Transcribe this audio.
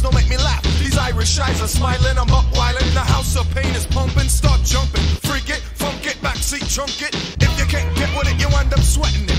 please don't make me laugh. These Irish eyes are smiling, I'm up whiling. The house of pain is pumping, start jumping. Freak it, funk it, backseat, trunk it. If you can't get with it, you wind up sweating.